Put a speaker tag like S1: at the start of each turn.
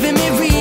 S1: giving me reason